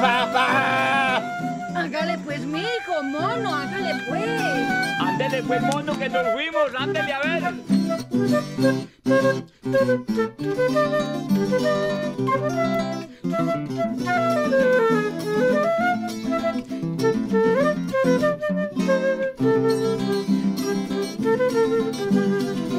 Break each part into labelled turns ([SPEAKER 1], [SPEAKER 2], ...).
[SPEAKER 1] ¡Papá,
[SPEAKER 2] Hágale pues, mijo, mono, hágale pues.
[SPEAKER 1] Ándele pues, mono, que nos fuimos. Ándele a ver.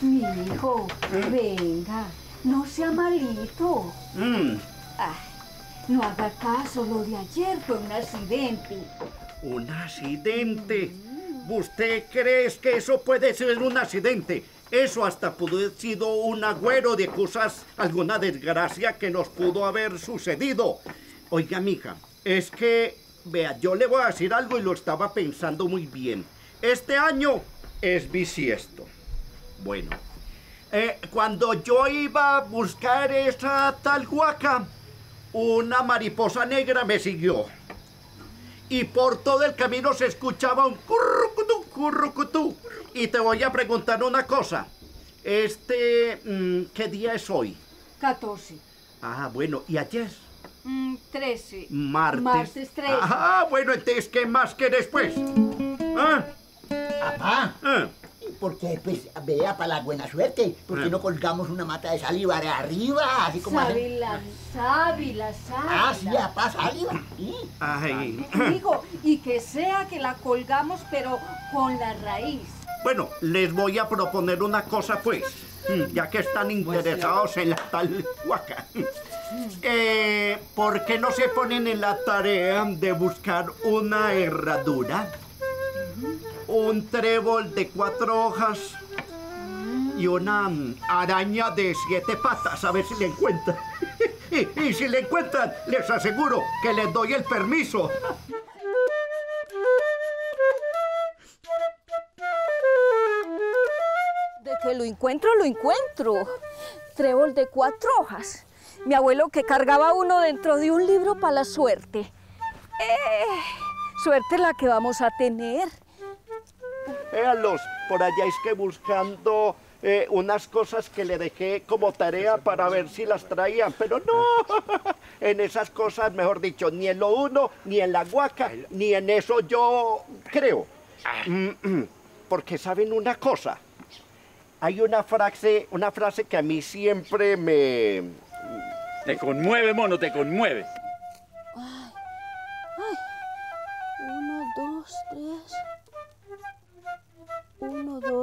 [SPEAKER 2] Mi hijo, venga, no sea malito.
[SPEAKER 3] Mm,
[SPEAKER 2] Ay, no haga caso, lo de ayer fue un accidente.
[SPEAKER 3] un accidente. ¿Usted cree que eso puede ser un accidente? Eso hasta pudo haber sido un agüero de cosas, alguna desgracia que nos pudo haber sucedido. Oiga, mija, es que, vea, yo le voy a decir algo y lo estaba pensando muy bien. Este año es bisiesto. Bueno, eh, cuando yo iba a buscar esa tal huaca, una mariposa negra me siguió. Y por todo el camino se escuchaba un currucutú, currucutú. Y te voy a preguntar una cosa. Este, mm, ¿qué día es hoy?
[SPEAKER 2] 14.
[SPEAKER 3] Ah, bueno, ¿y ayer?
[SPEAKER 2] Mm, 13.
[SPEAKER 3] Martes.
[SPEAKER 2] Martes 13.
[SPEAKER 3] Ah, bueno, entonces, ¿qué más que después? ¿Ah?
[SPEAKER 4] Papá,
[SPEAKER 3] ¿Ah?
[SPEAKER 4] ¿Por qué pues vea para la buena suerte? ¿Por qué
[SPEAKER 3] Ah.
[SPEAKER 4] no colgamos una mata de saliva de arriba? Así como hacen-
[SPEAKER 2] Sábila, sábila,
[SPEAKER 4] Ah, sí,
[SPEAKER 2] sábila.
[SPEAKER 4] papá, saliva. Sí.
[SPEAKER 3] Ay.
[SPEAKER 2] Hijo, y que sea que la colgamos, pero con la raíz.
[SPEAKER 3] Bueno, les voy a proponer una cosa, pues, mm, ya que están interesados en la tal huaca. Eh, ¿Por qué no se ponen en la tarea de buscar una herradura, un trébol de cuatro hojas y una araña de siete patas? A ver si le encuentran. y, y si le encuentran, les aseguro que les doy el permiso.
[SPEAKER 5] De que lo encuentro, lo encuentro. Trébol de cuatro hojas. Mi abuelo que cargaba uno dentro de un libro para la suerte. Eh, suerte la que vamos a tener.
[SPEAKER 3] Véanlos, por allá es que buscando eh, unas cosas que le dejé como tarea para ver si las traían, pero no, en esas cosas, mejor dicho, ni en lo uno, ni en la guaca, ni en eso yo creo. Mm, mm, Porque saben una cosa, hay una frase, una frase que a mí siempre me...
[SPEAKER 1] Te conmueve, mono, te conmueve.
[SPEAKER 5] Uno, dos, tres.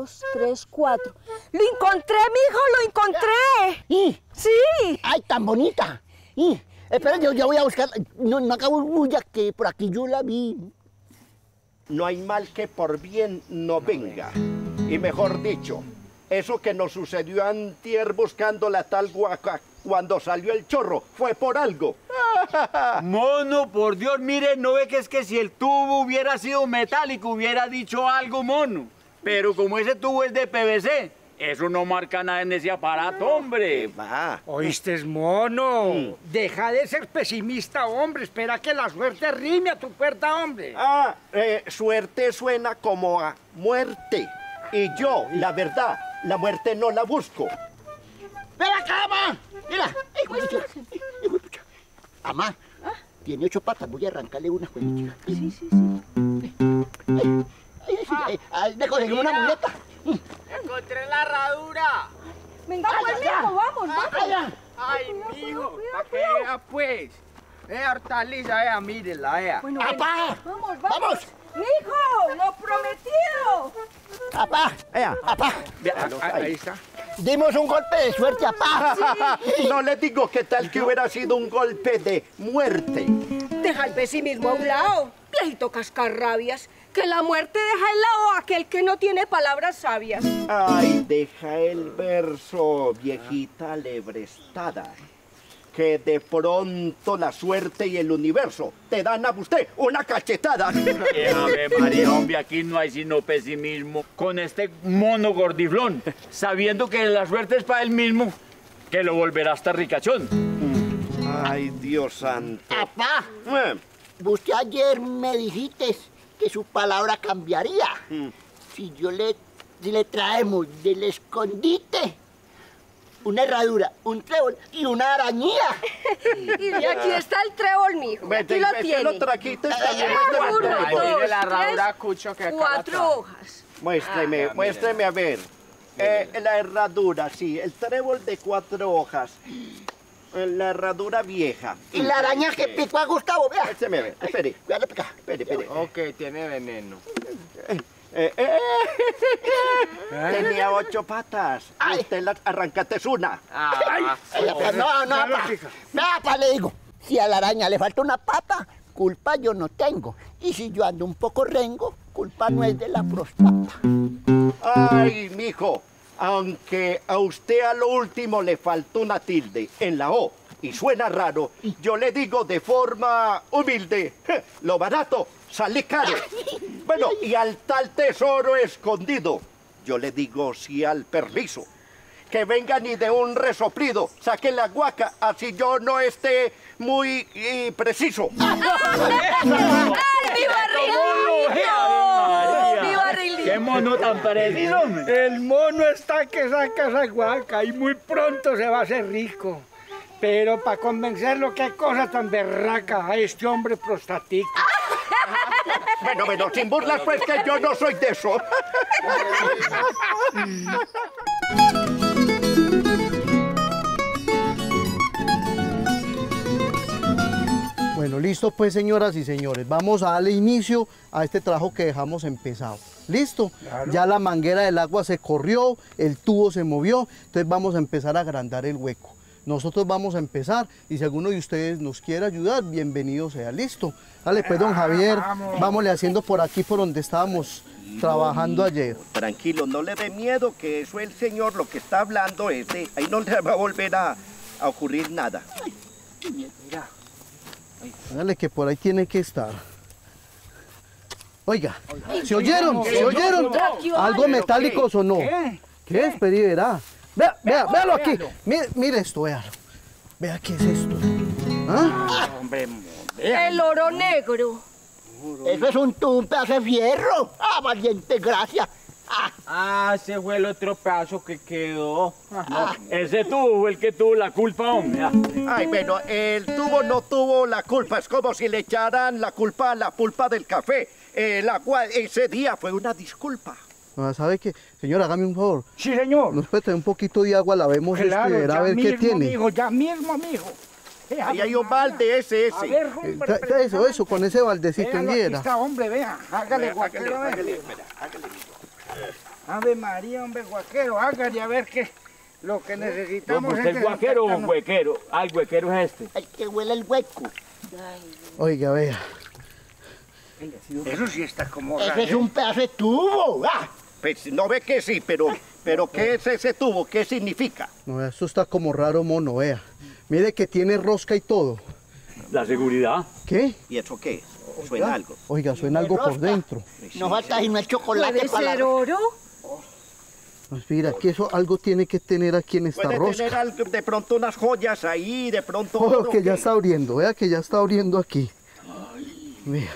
[SPEAKER 5] Dos, tres, cuatro. ¡Lo encontré, mijo! ¡Lo encontré!
[SPEAKER 4] Y,
[SPEAKER 5] ¡Sí!
[SPEAKER 4] ¡Ay, tan bonita! Y, espera, yo, yo voy a buscar. No, no acabo bulla que por aquí yo la vi.
[SPEAKER 3] No hay mal que por bien no venga. Y mejor dicho, eso que nos sucedió antier buscando la tal guaca cuando salió el chorro fue por algo.
[SPEAKER 1] Mono, por Dios, mire, no ve que es que si el tubo hubiera sido metálico hubiera dicho algo, mono. Pero como ese tubo es de PVC, eso no marca nada en ese aparato, hombre.
[SPEAKER 3] Va.
[SPEAKER 6] ¿Oíste, mono?
[SPEAKER 3] Mm.
[SPEAKER 6] Deja de ser pesimista, hombre. Espera que la suerte rime a tu puerta, hombre.
[SPEAKER 3] Ah, eh, suerte suena como a muerte. Y yo, la verdad, la muerte no la busco.
[SPEAKER 4] ¡Ven acá, mamá! ¡Mira! Mamá, tiene ocho patas. Voy a arrancarle una, chica. Sí, sí, sí. Ay, ay, sí, ay, ay, me conseguí una muleta.
[SPEAKER 1] Encontré la herradura.
[SPEAKER 5] Venga, pues, mijo, vamos, vamos.
[SPEAKER 4] Ay, ay.
[SPEAKER 1] Mijo, para que vea, pues. Eh, hortaliza, vea, mírela, vea.
[SPEAKER 5] Bueno,
[SPEAKER 4] ¡Papá!
[SPEAKER 5] Vamos, vamos.
[SPEAKER 4] ¡Vamos!
[SPEAKER 5] ¡Mijo! ¡Lo prometido!
[SPEAKER 4] ¡Papá!
[SPEAKER 3] Vea,
[SPEAKER 4] ¡Papá!
[SPEAKER 1] Ah, ahí
[SPEAKER 3] ahí.
[SPEAKER 1] está.
[SPEAKER 4] Dimos un golpe de suerte, papá.
[SPEAKER 3] No les digo qué tal que hubiera sido un golpe de muerte.
[SPEAKER 5] Deja el pesimismo a un lado. Viejito cascarrabias. Que la muerte deja el lado a aquel que no tiene palabras sabias.
[SPEAKER 3] Ay, deja el verso, viejita lebrestada. que de pronto la suerte y el universo te dan a usted una cachetada.
[SPEAKER 1] Eh, Ave María, hombre, aquí no hay sino pesimismo. Con este mono gordiflón, sabiendo que la suerte es para él mismo, que lo volverá hasta ricachón.
[SPEAKER 3] Ay, Dios santo.
[SPEAKER 4] Papá,
[SPEAKER 3] Eh,
[SPEAKER 4] usted ayer me dijiste que su palabra cambiaría.
[SPEAKER 3] Mm.
[SPEAKER 4] Si yo le, si le traemos del escondite una herradura, un trébol y una arañía.
[SPEAKER 5] Y aquí está el trébol, mijo.
[SPEAKER 3] vete,
[SPEAKER 5] Aquí lo
[SPEAKER 3] vete,
[SPEAKER 5] tiene.
[SPEAKER 3] lo también.
[SPEAKER 5] Eh, uno,
[SPEAKER 3] muéstrame.
[SPEAKER 5] dos,
[SPEAKER 7] Mire la Cucho, que
[SPEAKER 5] Cuatro hojas.
[SPEAKER 3] Muéstrame, muéstrame a ver. Eh, la herradura, sí, el trébol de cuatro hojas. Eh, La herradura vieja.
[SPEAKER 4] Y la araña que picó a Gustavo, vea.
[SPEAKER 3] Écheme a ver, espere.
[SPEAKER 4] Acá.
[SPEAKER 3] Espere, espere.
[SPEAKER 7] Ok, tiene veneno.
[SPEAKER 3] Eh, eh, Tenía ocho patas.
[SPEAKER 4] Ay.
[SPEAKER 3] Usted las arrancaste una.
[SPEAKER 7] Ah,
[SPEAKER 4] Ay, pues no, no, pa. Vea, pa, le digo. Si a la araña le falta una pata, culpa yo no tengo. Y si yo ando un poco rengo, culpa no es de la prostata.
[SPEAKER 3] Ay, mijo, aunque a usted a lo último le faltó una tilde en la O y suena raro, yo le digo de forma humilde, "Je, lo barato sale caro. Bueno, y al tal tesoro escondido, yo le digo sí al permiso. Que vengan y de un resoplido, saquen la guaca, así yo no esté muy eh, preciso.
[SPEAKER 5] ¡Ay, mi barrilito! ¡Mi barrilito!
[SPEAKER 1] ¡Qué mono tan parecido, hombre!
[SPEAKER 6] El mono está que saca esa guaca y muy pronto se va a hacer rico. Pero para convencerlo, qué cosa tan berraca a este hombre prostatica.
[SPEAKER 3] Bueno, bueno, sin burlas, pues que yo no soy de eso.
[SPEAKER 8] Bueno, listo pues señoras y señores, vamos a darle inicio a este trabajo que dejamos empezado. ¿Listo? Ya la manguera del agua se corrió, el tubo se movió, entonces vamos a empezar a agrandar el hueco. Nosotros vamos a empezar y si alguno de ustedes nos quiere ayudar, bienvenido sea. ¿Listo? Dale pues don Javier, vámosle haciendo por aquí por donde estábamos trabajando ayer.
[SPEAKER 3] Tranquilo, no le dé miedo que eso el señor lo que está hablando es de... Ahí no le va a volver a, a ocurrir nada.
[SPEAKER 8] Dale que por ahí tiene que estar. Oiga, ¿se oyeron? ¿Se oyeron? ¿Algo metálico sonó?
[SPEAKER 6] ¿Qué?
[SPEAKER 8] ¿Qué es? Pero verá. Vea, vea, véalo aquí. Mire, mire esto, véalo. Vea qué es esto. ¿Ah?
[SPEAKER 5] El oro negro.
[SPEAKER 4] Eso es un, un pedazo de fierro. Ah, valiente, gracias. Ah,
[SPEAKER 7] Ah, ese fue el otro pedazo que quedó.
[SPEAKER 1] Ese tuvo fue el que tuvo la culpa, hombre. Ah.
[SPEAKER 3] Ay, bueno, el tubo no tuvo la culpa. Es como si le echaran la culpa a la pulpa del café. El agua ese día fue una disculpa.
[SPEAKER 8] Ah, ¿Sabe qué? Señor, hágame un favor.
[SPEAKER 6] Sí, señor.
[SPEAKER 8] Nos puede traer un poquito de agua, la vemos esto y
[SPEAKER 6] Claro, ya
[SPEAKER 8] a ver qué
[SPEAKER 6] mismo,
[SPEAKER 8] tiene.
[SPEAKER 6] mijo, ya mismo. Eh,
[SPEAKER 3] Ahí hay un balde ese,
[SPEAKER 6] A
[SPEAKER 3] ese.
[SPEAKER 6] ver,
[SPEAKER 8] Eh,
[SPEAKER 6] hombre,
[SPEAKER 8] tra- eso, eso, con ese baldecito en hiera.
[SPEAKER 6] está, hombre, vea. Hágale, guaquero, vea.
[SPEAKER 3] Hágale, espera, hágale.
[SPEAKER 6] Ave María, hombre, guaquero, hágale a ver qué lo que necesitamos.
[SPEAKER 1] ¿Usted es guaquero o huequero? Ah, el huequero es este.
[SPEAKER 4] el que huele el hueco.
[SPEAKER 8] Oiga, vea.
[SPEAKER 6] Eso sí está como
[SPEAKER 4] Eso
[SPEAKER 6] raro.
[SPEAKER 4] es un pedazo de tubo. Ah,
[SPEAKER 3] Pues no ve que sí, pero, pero ¿qué es ese tubo? ¿Qué significa?
[SPEAKER 8] No, esto está como raro, mono, vea. Mire que tiene rosca y todo.
[SPEAKER 1] La seguridad.
[SPEAKER 8] ¿Qué?
[SPEAKER 3] ¿Y eso qué es? Suena algo.
[SPEAKER 8] Oiga, suena algo por dentro.
[SPEAKER 4] no falta sino el chocolate
[SPEAKER 5] ¿Puede
[SPEAKER 4] para
[SPEAKER 5] ser
[SPEAKER 4] la...
[SPEAKER 5] oro?
[SPEAKER 8] Pues mira, que eso algo tiene que tener aquí en esta
[SPEAKER 3] Puede
[SPEAKER 8] rosca.
[SPEAKER 3] tener algo, de pronto unas joyas ahí, de pronto...
[SPEAKER 8] Oh,
[SPEAKER 3] oro,
[SPEAKER 8] que ya está abriendo, vea que ya está abriendo aquí. Vea.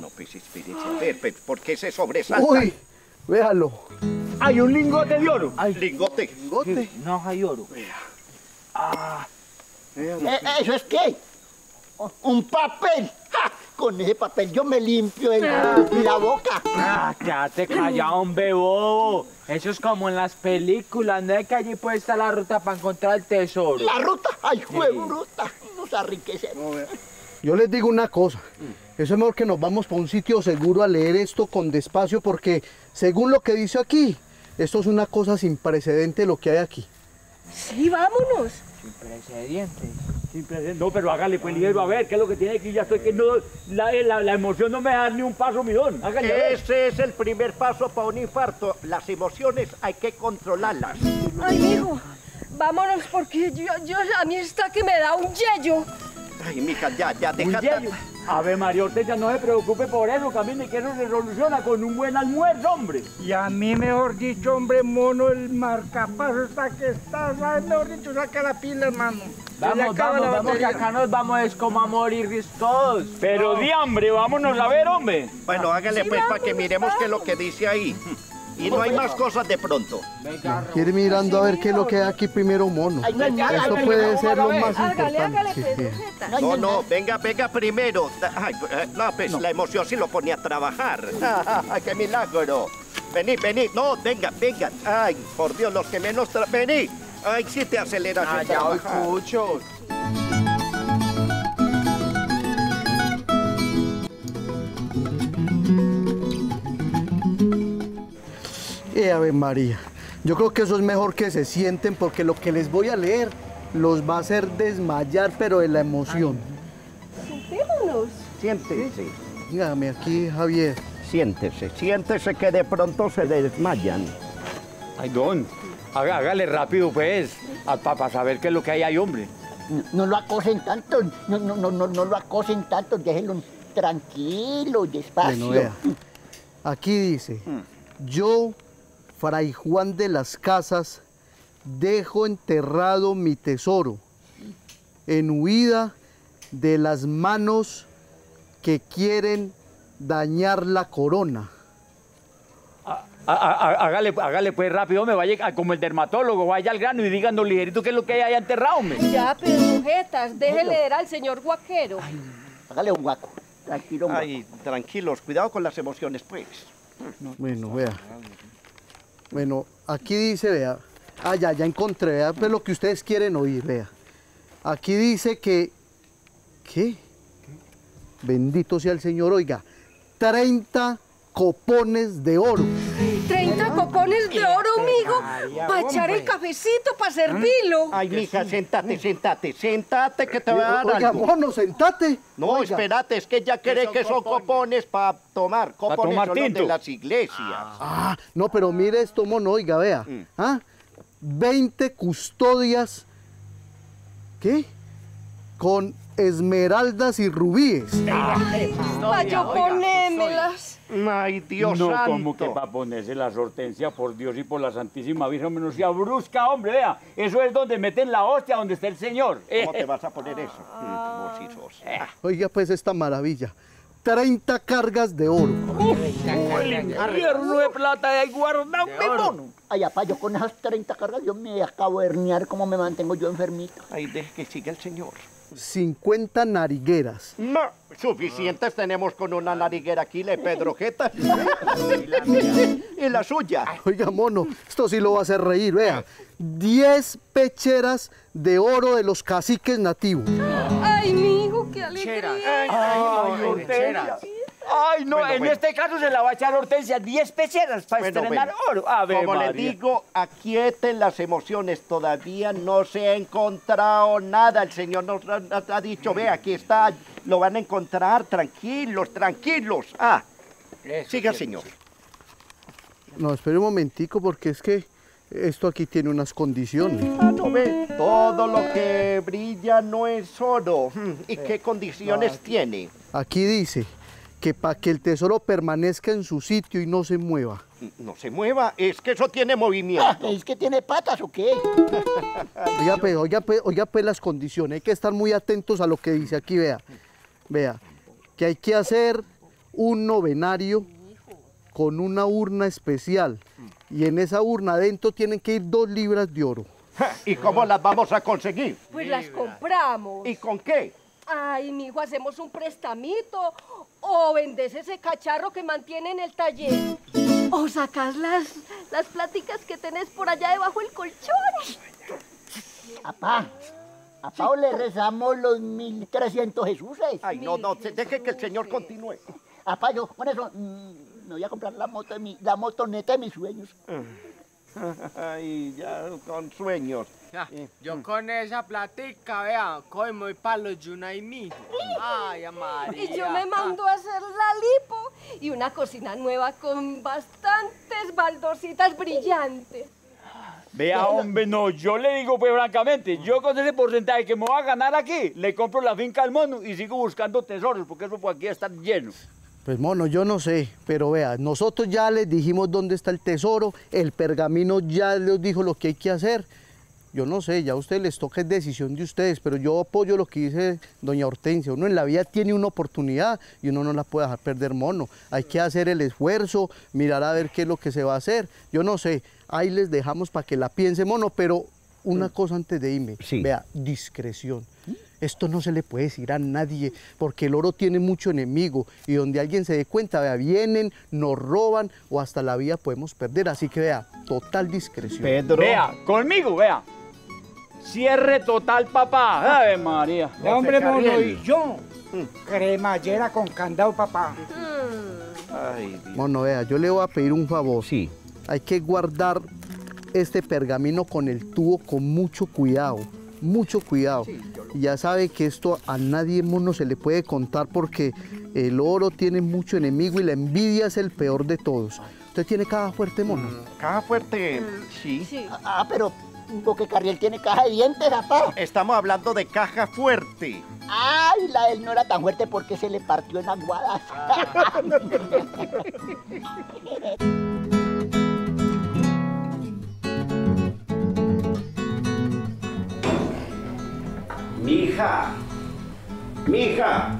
[SPEAKER 3] No, pues espérese, a ver, pues, ¿por qué se sobresalta?
[SPEAKER 8] Uy, véalo.
[SPEAKER 1] Hay un lingote de oro.
[SPEAKER 3] Lingote.
[SPEAKER 8] Lingote.
[SPEAKER 7] No hay oro.
[SPEAKER 4] Eh, ¿Eso es qué? Un papel. ¡Ja! Con ese papel yo me limpio el- la boca.
[SPEAKER 7] Ah, quédate callado, hombre, bobo. Eso es como en las películas, ¿no es que allí puede estar la ruta para encontrar el tesoro?
[SPEAKER 4] La ruta, ay, juego ruta. Nos enriquecemos.
[SPEAKER 8] Yo les digo una cosa, eso es mejor que nos vamos para un sitio seguro a leer esto con despacio porque según lo que dice aquí, esto es una cosa sin precedente lo que hay aquí.
[SPEAKER 5] Sí, vámonos.
[SPEAKER 7] Sin precedentes.
[SPEAKER 1] Sin precedentes. No, pero hágale pues ligero, a ver, ¿qué es lo que tiene aquí? Ya estoy que no, la, la, la emoción no me da ni un paso, midón. Hágale.
[SPEAKER 3] Ese es el primer paso para un infarto. Las emociones hay que controlarlas.
[SPEAKER 5] Ay, mijo, vámonos porque yo, yo, a mí está que me da un yello.
[SPEAKER 3] Ay, mija, ya, ya, deja.
[SPEAKER 1] A ver, María Hortensia, no se preocupe por eso, camine, que eso se soluciona con un buen almuerzo, hombre.
[SPEAKER 6] Y a mí, mejor dicho, hombre, mono, el marcapaso está que está, ¿sabes? Mejor dicho, saca la pila, hermano.
[SPEAKER 7] Vamos, vamos, vamos, que acá nos vamos es como a morir todos.
[SPEAKER 1] Pero di hambre, vámonos a ver, hombre.
[SPEAKER 3] Bueno, hágale pues para que miremos qué es lo que dice ahí. Y no hay más cosas de pronto.
[SPEAKER 8] Quiere mirando a ver qué es lo que hay aquí primero, mono.
[SPEAKER 4] Ay,
[SPEAKER 8] Esto
[SPEAKER 4] ay,
[SPEAKER 8] puede ser lo más
[SPEAKER 5] Hágale, hágale,
[SPEAKER 8] importante.
[SPEAKER 5] pues.
[SPEAKER 4] No,
[SPEAKER 3] No, venga, venga primero. Ay, eh, no, pues la emoción sí lo ponía a trabajar. ¡Ay, qué milagro! Vení, vení, no, venga, venga. Ay, por Dios, los que menos... tra- Vení. Ay, sí te aceleras en
[SPEAKER 7] Allá voy
[SPEAKER 8] Eh, Ave María. Yo creo que eso es mejor que se sienten porque lo que les voy a leer los va a hacer desmayar, pero de la emoción.
[SPEAKER 5] Sentémonos.
[SPEAKER 3] Siéntese.
[SPEAKER 8] Dígame aquí, Javier.
[SPEAKER 3] Siéntese, siéntese que de pronto se desmayan.
[SPEAKER 1] Ay, don, haga- hágale rápido, pues, para saber qué es lo que hay ahí, hombre.
[SPEAKER 4] no, no lo acosen tanto, no, no, no, no, no lo acosen tanto, déjenlo tranquilo, despacio.
[SPEAKER 8] Bueno, vea. Aquí dice, yo, Fray Juan de las Casas, dejo enterrado mi tesoro en huida de las manos que quieren dañar la corona.
[SPEAKER 1] Hágale, hágale pues rápido, me vaya a- como el dermatólogo, vaya al grano y díganos ligerito qué es lo que hay enterrado.
[SPEAKER 5] Ya, pero sujetas, déjele leer al señor guaquero.
[SPEAKER 4] Hágale un guaco, tranquilo. un guaco.
[SPEAKER 3] Ay, tranquilos, cuidado con las emociones, pues.
[SPEAKER 8] Bueno, vea. Bueno, aquí dice, vea. Ah, ya, ya encontré, vea, pues lo que ustedes quieren oír, vea. Aquí dice que. ¿Qué? Bendito sea el Señor, oiga. 30 copones de oro.
[SPEAKER 5] 30 copones de oro, mijo, para echar el cafecito, para servirlo.
[SPEAKER 3] Ay, mija, sentate, sentate, sentate que te voy a dar
[SPEAKER 8] Oiga,
[SPEAKER 3] algo.
[SPEAKER 8] mono, sentate.
[SPEAKER 3] No,
[SPEAKER 8] Oiga,
[SPEAKER 3] espérate, es que ella cree que son copones para tomar. Copones
[SPEAKER 1] tomar
[SPEAKER 3] son los
[SPEAKER 1] tinto.
[SPEAKER 3] de las iglesias.
[SPEAKER 8] Ah, no, pero mire esto, mono, oiga, vea.
[SPEAKER 3] Mm.
[SPEAKER 8] ¿Ah? 20 custodias. ¿Qué? Con esmeraldas y rubíes.
[SPEAKER 5] Para yo ponérmelas.
[SPEAKER 3] Ay, Dios
[SPEAKER 1] no,
[SPEAKER 3] santo.
[SPEAKER 1] como que para ponerse la hortensia, por Dios y por la Santísima Virgen, no sea brusca, hombre, vea. Eso es donde meten la hostia, donde está el Señor.
[SPEAKER 3] ¿Cómo te vas a poner eso? Mm, sí sos. Ah,
[SPEAKER 8] Oiga, pues esta maravilla. 30 cargas de oro.
[SPEAKER 1] Infierno de plata de ahí guardado, mi mono.
[SPEAKER 4] Ay, apá, yo con esas 30 cargas yo me acabo de herniar como me mantengo yo enfermito.
[SPEAKER 3] Ay, deje que siga el Señor.
[SPEAKER 8] 50 narigueras.
[SPEAKER 3] No, suficientes tenemos con una nariguera aquí, le Pedro Jeta. y la suya.
[SPEAKER 8] Oiga, mono, esto sí lo va a hacer reír, vea. 10 pecheras de oro de los caciques nativos.
[SPEAKER 5] Ay, mijo, qué alegría.
[SPEAKER 1] Ay, no,
[SPEAKER 3] Bueno,
[SPEAKER 1] en
[SPEAKER 3] bueno.
[SPEAKER 1] este caso se la va a echar Hortensia 10 pecheras para
[SPEAKER 3] Bueno,
[SPEAKER 1] estrenar
[SPEAKER 3] bueno.
[SPEAKER 1] oro. A ver,
[SPEAKER 3] Como le digo, aquieten las emociones. Todavía no se ha encontrado nada. El Señor nos ha, ha dicho, ve, aquí está. Lo van a encontrar. Tranquilos, tranquilos. Ah, siga, Señor.
[SPEAKER 8] No, espere un momentico porque es que esto aquí tiene unas condiciones.
[SPEAKER 3] Ah, no ve. Todo lo que brilla no es oro. Hmm, ¿Y qué condiciones tiene?
[SPEAKER 8] Aquí dice que para que el tesoro permanezca en su sitio y no se mueva.
[SPEAKER 3] No se mueva. Es que eso tiene
[SPEAKER 4] Ah,
[SPEAKER 3] movimiento.
[SPEAKER 4] ¿Es que tiene patas o qué?
[SPEAKER 8] Oiga, pues, oiga, pues, oiga, pues las condiciones. Hay que estar muy atentos a lo que dice aquí, vea. Vea, que hay que hacer un novenario con una urna especial. Y en esa urna adentro tienen que ir dos libras de oro.
[SPEAKER 3] ¿Y cómo las vamos a conseguir?
[SPEAKER 5] Pues las compramos.
[SPEAKER 3] ¿Y con qué?
[SPEAKER 5] Ay, mijo, hacemos un prestamito. O vendes ese cacharro que mantiene en el taller. O sacas las, las pláticas que tenés por allá debajo del colchón.
[SPEAKER 4] Apá, apá, o le rezamos los 1300 Jesuses.
[SPEAKER 3] Ay, no, no, deje que el Señor continúe.
[SPEAKER 4] Apá, yo con eso mm, me voy a comprar la moto de mi, la motoneta de mis sueños.
[SPEAKER 3] Ay, ya con sueños.
[SPEAKER 7] Ah, Yo con esa platica, vea, cojo muy palo Yuna y mijo. Ay, María.
[SPEAKER 5] Y yo me mando a hacer la lipo y una cocina nueva con bastantes baldositas brillantes.
[SPEAKER 1] Vea, hombre, no, yo le digo pues francamente, yo con ese porcentaje que me voy a ganar aquí, le compro la finca al mono y sigo buscando tesoros, porque eso por aquí está lleno.
[SPEAKER 8] Pues mono, yo no sé, pero vea, nosotros ya les dijimos dónde está el tesoro, el pergamino ya les dijo lo que hay que hacer. Yo no sé, ya a ustedes les toca es decisión de ustedes, pero yo apoyo lo que dice doña Hortensia. Uno en la vida tiene una oportunidad y uno no la puede dejar perder mono. Hay que hacer el esfuerzo, mirar a ver qué es lo que se va a hacer. Yo no sé, ahí les dejamos para que la piense mono, pero una cosa antes de irme,
[SPEAKER 3] Sí.
[SPEAKER 8] vea, discreción. Esto no se le puede decir a nadie, porque el oro tiene mucho enemigo y donde alguien se dé cuenta, vea, vienen, nos roban o hasta la vida podemos perder. Así que vea, total discreción.
[SPEAKER 3] Pedro.
[SPEAKER 1] Vea, conmigo, vea. Cierre total, papá. Ave María.
[SPEAKER 6] No, hombre, mono, y yo, cremallera con candado, papá.
[SPEAKER 3] Ay, Dios.
[SPEAKER 8] Mono, vea, yo le voy a pedir un favor.
[SPEAKER 3] Sí.
[SPEAKER 8] Hay que guardar este pergamino con el tubo con mucho cuidado, mucho cuidado. Y ya sabe que esto a nadie mono se le puede contar porque el oro tiene mucho enemigo y la envidia es el peor de todos. ¿Usted tiene caja fuerte, mono?
[SPEAKER 3] Caja fuerte. Sí.
[SPEAKER 4] Ah, pero porque Carriel tiene caja de dientes, papá.
[SPEAKER 3] Estamos hablando de caja fuerte.
[SPEAKER 4] Ay, la de él no era tan fuerte porque se le partió en aguadas.
[SPEAKER 3] Mija. Mija.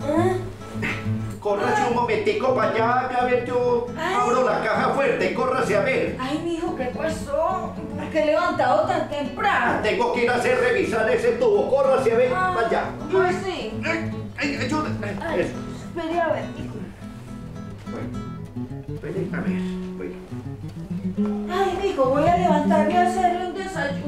[SPEAKER 3] Córrase un momentico para allá, que a ver, yo abro la caja fuerte, córrase a ver.
[SPEAKER 2] Ay, mijo, ¿qué pasó? ¿Por qué levantado tan temprano?
[SPEAKER 3] Tengo que ir a hacer revisar ese tubo, córrase a ver,
[SPEAKER 2] Ah,
[SPEAKER 3] allá.
[SPEAKER 2] ¿Cómo así?
[SPEAKER 3] Ay, ay, ayuda.
[SPEAKER 2] Ay, espere a ver.
[SPEAKER 3] Espere, a ver, bueno.
[SPEAKER 2] Ay, mijo, voy a levantarme a.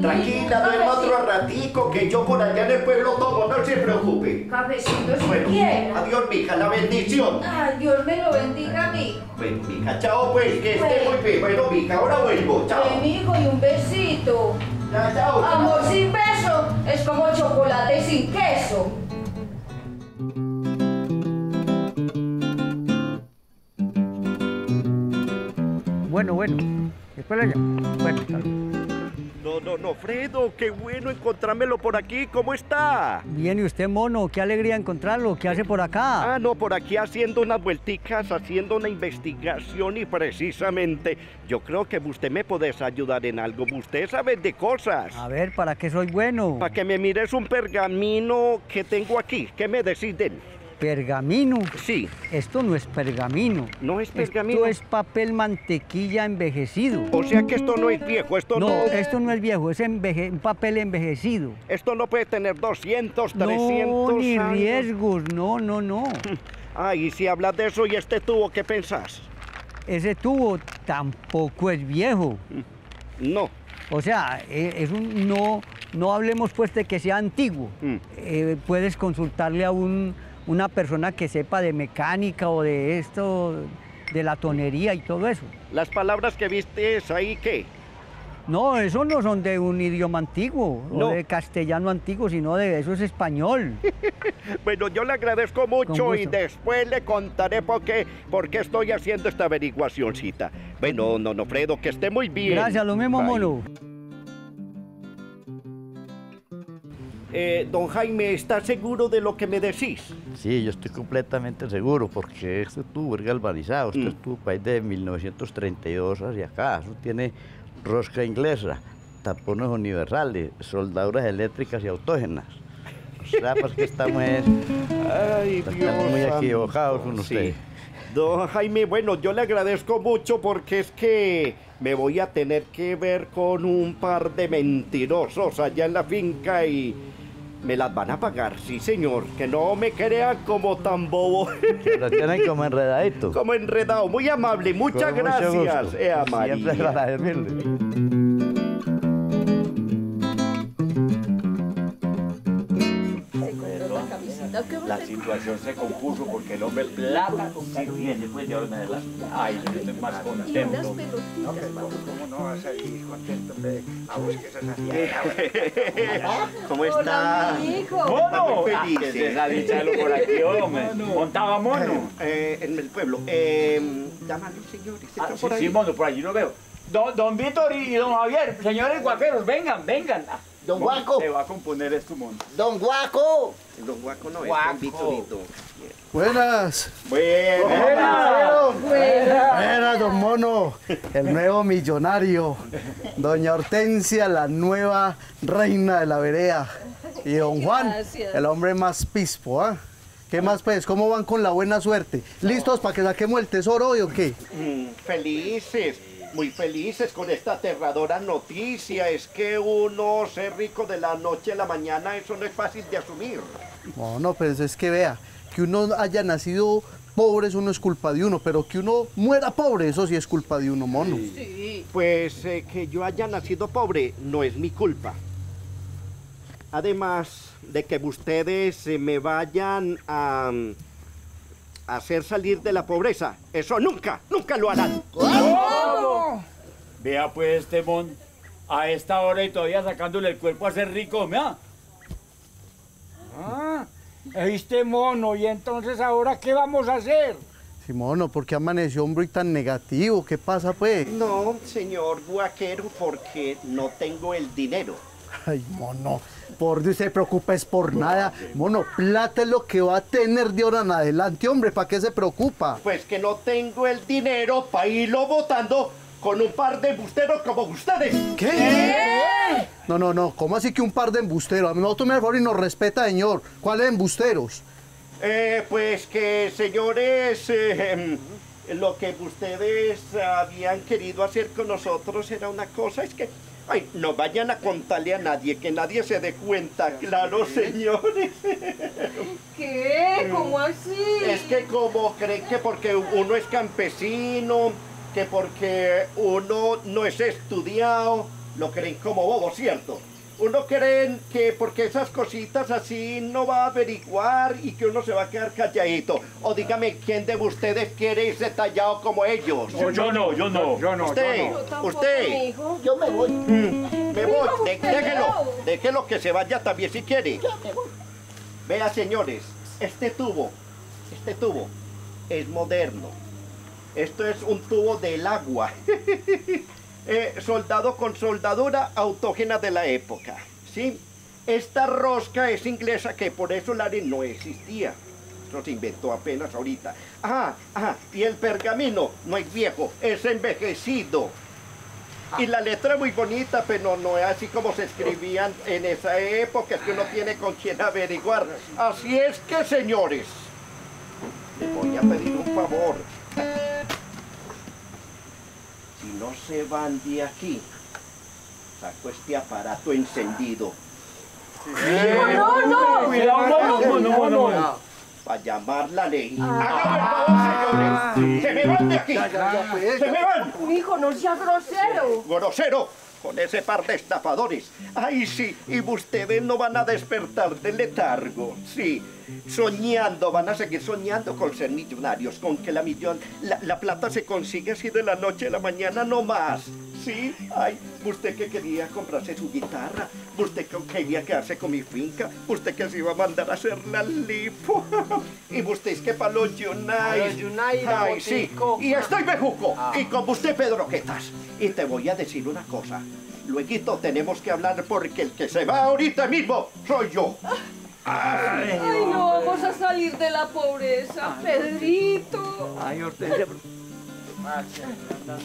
[SPEAKER 3] Tranquila, duerma otro ratico, que yo por allá en el pueblo tomo, no se preocupe.
[SPEAKER 2] Cafecito si
[SPEAKER 3] Bueno,
[SPEAKER 2] quiera.
[SPEAKER 3] adiós, mija, la bendición.
[SPEAKER 2] Ay, Dios me lo bendiga, mijo.
[SPEAKER 3] Bueno, mija, chao, pues, que esté muy bien. Bueno, mija, ahora vuelvo, chao.
[SPEAKER 2] Ay, mijo, y un besito.
[SPEAKER 3] Ya, chao, chao.
[SPEAKER 2] Amor sin beso es como chocolate sin queso.
[SPEAKER 6] Bueno, bueno. Después la llamo. Bueno, bien.
[SPEAKER 3] No, no, no, Fredo, qué bueno encontrármelo por aquí. ¿Cómo está?
[SPEAKER 9] Bien, ¿y usted, mono? Qué alegría encontrarlo. ¿Qué hace por acá?
[SPEAKER 3] Ah, no, por aquí haciendo unas vuelticas, haciendo una investigación y precisamente yo creo que usted me puede ayudar en algo. Usted sabe de cosas.
[SPEAKER 9] A ver, ¿para qué soy bueno?
[SPEAKER 3] Para que me mires un pergamino que tengo aquí. ¿Qué me deciden?
[SPEAKER 9] Pergamino.
[SPEAKER 3] Sí,
[SPEAKER 9] Esto no es pergamino.
[SPEAKER 3] no es pergamino.
[SPEAKER 9] Esto es papel mantequilla envejecido.
[SPEAKER 3] O sea que esto no es viejo, esto no...
[SPEAKER 9] No, esto no es viejo, es enveje- un papel envejecido.
[SPEAKER 3] Esto no puede tener 200, 300
[SPEAKER 9] No, ni
[SPEAKER 3] años.
[SPEAKER 9] riesgos, no, no, no.
[SPEAKER 3] Ah, y si hablas de eso y este tubo, ¿qué pensás?
[SPEAKER 9] Ese tubo tampoco es viejo.
[SPEAKER 3] No.
[SPEAKER 9] O sea, e- es un no, no hablemos pues de que sea antiguo.
[SPEAKER 3] Mm.
[SPEAKER 9] Eh, puedes consultarle a un- una persona que sepa de mecánica o de esto, de la tonería y todo eso.
[SPEAKER 3] Las palabras que viste es ahí, ¿qué?
[SPEAKER 9] No, eso no son de un idioma antiguo
[SPEAKER 3] No.
[SPEAKER 9] o de castellano antiguo, sino de eso es español.
[SPEAKER 3] Bueno, yo le agradezco mucho y después le contaré por qué, por qué estoy haciendo esta averiguacióncita. Bueno, no, no, Fredo, que esté muy bien.
[SPEAKER 9] Gracias, lo mismo,
[SPEAKER 3] Bye.
[SPEAKER 9] mono.
[SPEAKER 3] Eh, don Jaime, ¿está seguro de lo que me decís?
[SPEAKER 10] Sí, yo estoy completamente seguro porque este tubo es galvanizado, este
[SPEAKER 3] Mm.
[SPEAKER 10] tubo es de 1932 hacia acá, eso tiene rosca inglesa, tapones universales, soldaduras eléctricas y autógenas. O sea, pues que estamos, es-
[SPEAKER 3] Ay,
[SPEAKER 10] estamos
[SPEAKER 3] Dios
[SPEAKER 10] muy equivocados con usted.
[SPEAKER 3] Sí. Don Jaime, bueno, yo le agradezco mucho porque es que me voy a tener que ver con un par de mentirosos allá en la finca y me las van a pagar, sí señor, que no me crean como tan bobo,
[SPEAKER 10] Se lo tienen como enredadito.
[SPEAKER 3] como enredado, muy amable, muchas
[SPEAKER 10] Con
[SPEAKER 3] gracias. Ea
[SPEAKER 10] Siempre.
[SPEAKER 1] Situación se compuso porque el hombre plata consigo y después de ahora en adelante. Ay, yo estoy más contento.
[SPEAKER 6] ¿Cómo no vas a ir contento a vos que estás haciendo?
[SPEAKER 4] ¿Cómo está?
[SPEAKER 1] ¡Mono! Ah,
[SPEAKER 4] feliz,
[SPEAKER 1] por aquí, hombre. Montaba mono.
[SPEAKER 3] Eh, en el pueblo. Eh, llámalo, señores.
[SPEAKER 1] Ah, sí, sí, mono, por allí lo veo. Don, don Víctor y, don Javier, señores guaqueros, vengan, vengan. Ah,
[SPEAKER 4] Don Guaco.
[SPEAKER 1] Se va a componer esto, mono.
[SPEAKER 4] Don Guaco.
[SPEAKER 3] Don Guaco no
[SPEAKER 1] Guaco.
[SPEAKER 3] es, don Vitorito.
[SPEAKER 8] Buenas.
[SPEAKER 1] Buenas.
[SPEAKER 8] Buenas, don Mono, el nuevo millonario. Doña Hortensia, la nueva reina de la vereda. Y don Juan,
[SPEAKER 5] Gracias.
[SPEAKER 8] el hombre más pispo, ¿ah? ¿Qué más pues? ¿Cómo van con la buena suerte? ¿Listos para que saquemos el tesoro hoy o qué?
[SPEAKER 3] Mm, felices, muy felices con esta aterradora noticia. Es que uno ser rico de la noche a la mañana, eso no es fácil de asumir.
[SPEAKER 8] No, no, pues es que vea, que uno haya nacido pobre, eso no es culpa de uno, pero que uno muera pobre, eso sí es culpa de uno, mono.
[SPEAKER 3] Pues eh, que yo haya nacido pobre no es mi culpa. Además de que ustedes eh, me vayan a hacer salir de la pobreza, eso nunca, nunca lo harán.
[SPEAKER 1] Vea pues este mon a esta hora y todavía sacándole el cuerpo a ser rico, ¿mea?
[SPEAKER 6] Ah, este mono, y entonces ahora qué vamos a hacer?
[SPEAKER 8] Sí, mono, ¿por qué amaneció hombre tan negativo? ¿Qué pasa pues?
[SPEAKER 3] No, señor guaquero, porque no tengo el dinero.
[SPEAKER 8] Ay, mono, por Dios, se preocupa es por nada. Mono, plata es lo que va a tener de ahora en adelante, hombre, ¿para qué se preocupa?
[SPEAKER 3] Pues que no tengo el dinero para irlo votando con un par de embusteros como ustedes.
[SPEAKER 8] ¿Qué? No, no, no, ¿cómo así que un par de embusteros? A mí no tome el favor y nos respeta, señor. ¿Cuáles embusteros?
[SPEAKER 3] Eh, pues que, señores, eh, em, lo que ustedes habían querido hacer con nosotros era una cosa, es que, ay, no vayan a contarle a nadie, que nadie se dé cuenta, claro, señores.
[SPEAKER 5] ¿Qué? ¿Cómo así?
[SPEAKER 3] Es que como creen que porque uno es campesino, que porque uno no es estudiado, lo creen como bobo, ¿cierto? Uno creen que porque esas cositas así no va a averiguar y que uno se va a quedar calladito. O dígame, ¿quién de ustedes quiere irse tallado como ellos?
[SPEAKER 1] Yo, yo no, yo no.
[SPEAKER 6] Yo no,
[SPEAKER 3] Usted,
[SPEAKER 6] yo no.
[SPEAKER 3] Usted.
[SPEAKER 4] Yo me voy.
[SPEAKER 3] Me voy, de- déjelo, déjelo que se vaya también si quiere.
[SPEAKER 4] Yo me voy.
[SPEAKER 3] Vea, señores, este tubo, este tubo es moderno. Esto es un tubo del agua. Eh, soldado con soldadura autógena de la época. ¿sí? Esta rosca es inglesa que por eso la arena no existía. Esto se inventó apenas ahorita. Ajá, ajá. Y el pergamino no es viejo, es envejecido. Y la letra es muy bonita, pero no es así como se escribían en esa época, es que uno tiene con quién averiguar. Así es que, señores, les voy a pedir un favor. Si no se van de aquí, saco este aparato encendido.
[SPEAKER 5] No, no.
[SPEAKER 1] Cuidado, mono, mono, mono, mono.
[SPEAKER 3] Para llamar la ley. ¡Háganme el favor, señores! ¡Se me van de aquí! ¡Se me van!
[SPEAKER 5] Mijo, no sea grosero.
[SPEAKER 3] grosero con ese par de estafadores. Ay, sí, y ustedes no van a despertar del letargo. Sí, soñando, van a seguir soñando con ser millonarios, con que la millón, la, la plata se consigue así de la noche a la mañana, no más. Sí, ay, usted que quería comprarse su guitarra, usted que quería quedarse con mi finca, usted que se iba a mandar a hacer la lipo. y usted es que para los
[SPEAKER 7] la
[SPEAKER 3] Ay, sí, y estoy bejuco, y como usted Pedro Quetas. Y te voy a decir una cosa. Luego tenemos que hablar porque el que se va ahorita mismo soy yo.
[SPEAKER 5] Ay, no vamos a salir de la pobreza, Pedrito.
[SPEAKER 1] Ay, Hortensia.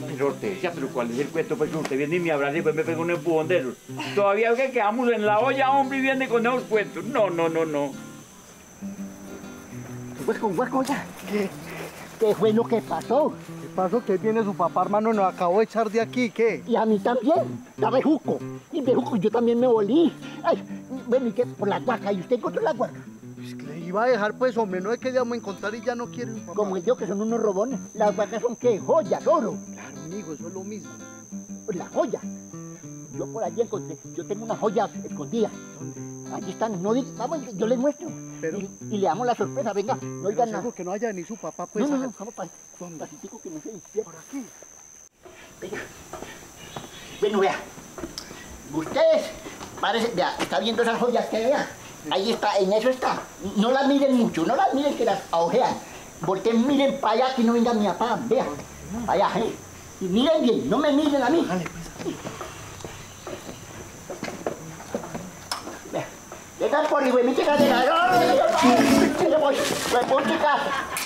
[SPEAKER 1] Pero Hortensia, pero ¿cuál es el cuento? Pues usted viene y me abraza y después me pega un empujón de esos. Todavía que quedamos en la olla, hombre, y viene con esos cuentos. No, no, no, no.
[SPEAKER 4] Hueco, hueco, ya. ¿Qué, qué fue lo que pasó?
[SPEAKER 8] ¿Qué pasó? Que viene su papá, hermano, nos acabó de echar de aquí, ¿qué?
[SPEAKER 4] Y a mí también. La bejuco. Y bejuco, yo también me volí. Ay, bueno, ¿y qué? Por la guaca. ¿Y usted encontró la guaca?
[SPEAKER 8] Pues que le iba a dejar, pues, hombre, no es que le vamos a encontrar y ya no quiere.
[SPEAKER 4] Como el yo, que son unos robones. Las guacas son, ¿qué? Joyas, oro.
[SPEAKER 8] Claro, amigo, eso es lo mismo.
[SPEAKER 4] La joya. yo por allí encontré, yo tengo una joya escondida. Allí están, no digan, vamos, yo les muestro.
[SPEAKER 8] Pero-
[SPEAKER 4] y, y le damos la sorpresa, venga, no oigan nada.
[SPEAKER 8] que no haya ni su papá, pues.
[SPEAKER 4] no, no, no, vamos para pasitico que no se despierta. Por aquí. Venga. Bueno, vea. Ustedes, parece, vea, está viendo esas joyas que vea. Ahí está, en eso está. No las miren mucho, no las miren que las aojean. Volteen, miren para allá que no venga mi papá, vea. Para allá, eh. Y miren bien, no me miren a mí. Vea, Vengan por mi chica de la... ¡Ay, ay, ay! ¡Ay, ay, ay! ¡Ay, ay, ay!